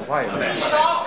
我爸也没。走。